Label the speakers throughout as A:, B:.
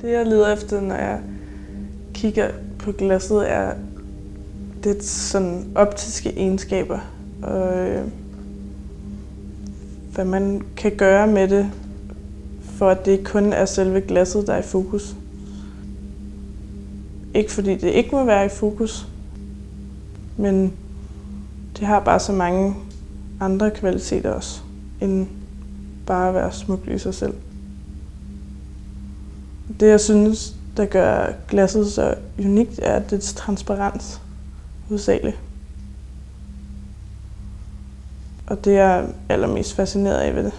A: Det jeg leder efter, når jeg kigger på glasset, er det sådan optiske egenskaber. Og øh, hvad man kan gøre med det, for at det ikke kun er selve glasset, der er i fokus. Ikke fordi det ikke må være i fokus, men det har bare så mange andre kvaliteter også, end bare at være smuk i sig selv. Det jeg synes, der gør glasset så unikt, er dets transparens hovedsageligt. Og det er jeg allermest fascineret af ved det.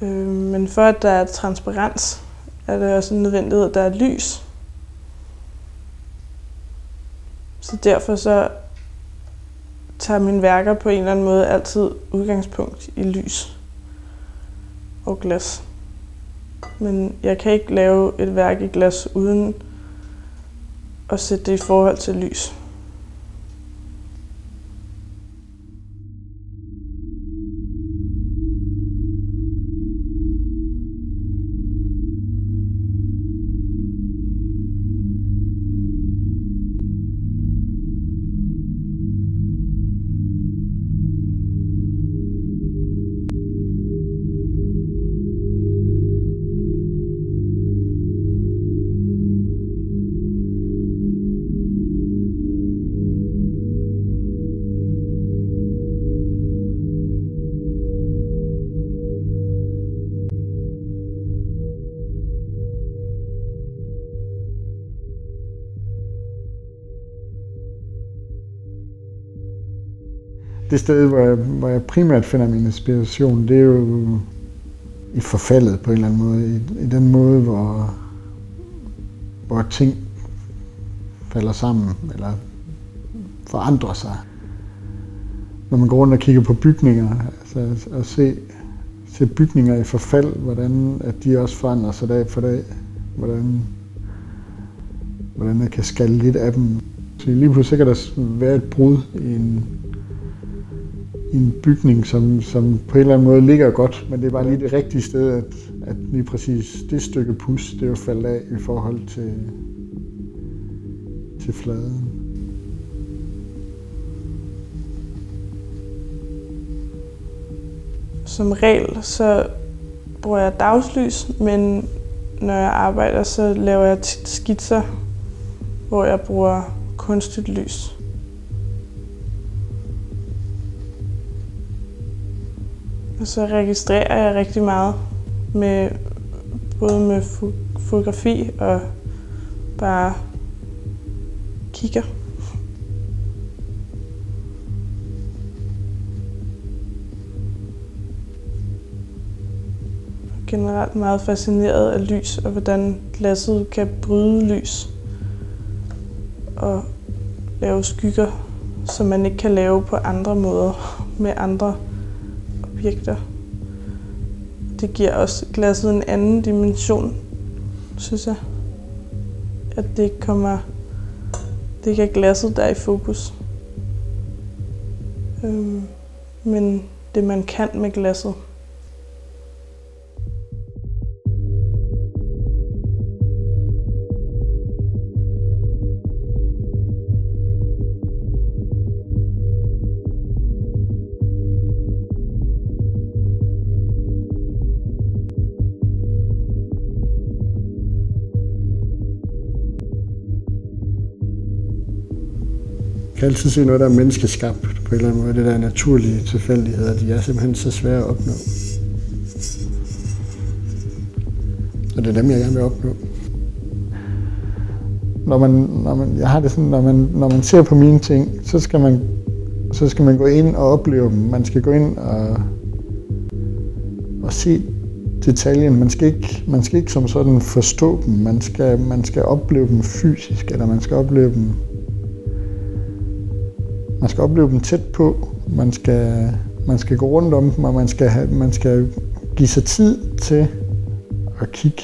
A: Øh, men for at der er transparens, er det også en nødvendighed, at der er lys. Så derfor så tager mine værker på en eller anden måde altid udgangspunkt i lys og glas. Men jeg kan ikke lave et værk i glas uden at sætte det i forhold til lys.
B: Det sted, hvor jeg, hvor jeg primært finder min inspiration, det er jo i forfaldet på en eller anden måde. I, i den måde, hvor, hvor ting falder sammen eller forandrer sig. Når man går rundt og kigger på bygninger, altså at se, se bygninger i forfald, hvordan at de også forandrer sig dag for dag. Hvordan, hvordan jeg kan skalle lidt af dem. Så lige pludselig kan der være et brud i en, en bygning, som, som på en eller anden måde ligger godt, men det er bare lige det rigtige sted, at, at lige præcis det stykke pus, det er jo faldet af i forhold til, til fladen.
A: Som regel så bruger jeg dagslys, men når jeg arbejder, så laver jeg tit skitser, hvor jeg bruger kunstigt lys. Og så registrerer jeg rigtig meget, med, både med fotografi og bare kigger. generelt meget fascineret af lys, og hvordan glasset kan bryde lys og lave skygger, som man ikke kan lave på andre måder med andre objekter. Det giver også glasset en anden dimension, synes jeg. At det kommer, det ikke er glasset, der er i fokus. Øhm, men det man kan med glasset.
B: Kan altid se noget, der er menneskeskabt på en eller anden måde. Det der naturlige tilfældigheder, de er simpelthen så svære at opnå. Og det er dem, jeg gerne vil opnå. Når man, når man, jeg har det sådan, når man, når man ser på mine ting, så skal man, så skal man gå ind og opleve dem. Man skal gå ind og, og se detaljen. Man skal, ikke, man skal ikke som sådan forstå dem. Man skal, man skal opleve dem fysisk, eller man skal opleve dem man skal opleve dem tæt på. Man skal, man skal gå rundt om dem, og man skal, have, man skal give sig tid til at kigge